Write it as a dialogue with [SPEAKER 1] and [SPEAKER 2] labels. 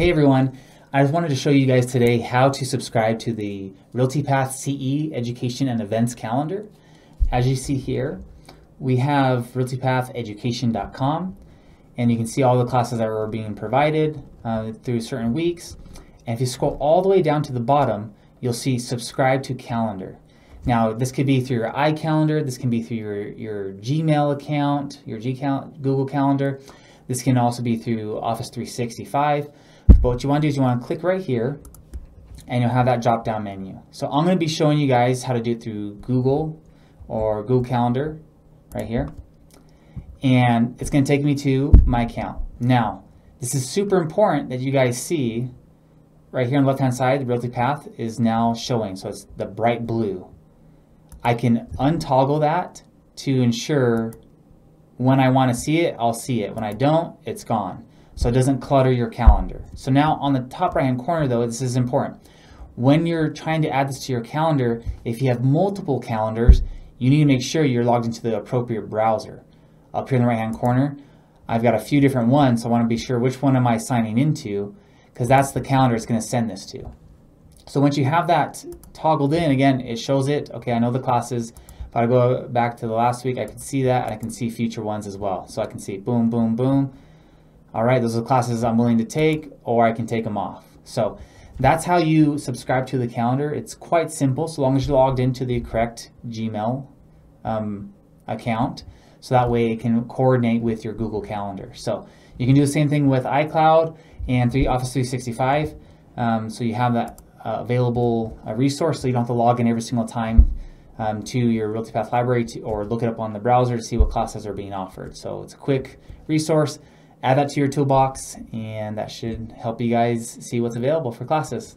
[SPEAKER 1] Hey everyone, I just wanted to show you guys today how to subscribe to the RealtyPath CE Education and Events Calendar. As you see here, we have realtypatheducation.com and you can see all the classes that are being provided uh, through certain weeks. And if you scroll all the way down to the bottom, you'll see subscribe to calendar. Now, this could be through your iCalendar, this can be through your, your Gmail account, your G Google Calendar. This can also be through Office 365. But what you want to do is you want to click right here and you'll have that drop down menu. So I'm going to be showing you guys how to do it through Google or Google Calendar right here. And it's going to take me to my account. Now, this is super important that you guys see right here on the left hand side, the Realty Path is now showing. So it's the bright blue. I can untoggle that to ensure when I want to see it, I'll see it. When I don't, it's gone. So it doesn't clutter your calendar. So now on the top right hand corner though, this is important. When you're trying to add this to your calendar, if you have multiple calendars, you need to make sure you're logged into the appropriate browser. Up here in the right hand corner, I've got a few different ones, so I want to be sure which one am I signing into, because that's the calendar it's going to send this to. So once you have that toggled in, again, it shows it, okay, I know the classes, if I go back to the last week, I can see that, and I can see future ones as well. So I can see boom, boom, boom. All right, those are the classes I'm willing to take, or I can take them off. So that's how you subscribe to the calendar. It's quite simple, so long as you're logged into the correct Gmail um, account. So that way it can coordinate with your Google Calendar. So you can do the same thing with iCloud and Office 365. Um, so you have that uh, available uh, resource so you don't have to log in every single time um, to your RealtyPath library to, or look it up on the browser to see what classes are being offered. So it's a quick resource. Add that to your toolbox and that should help you guys see what's available for classes.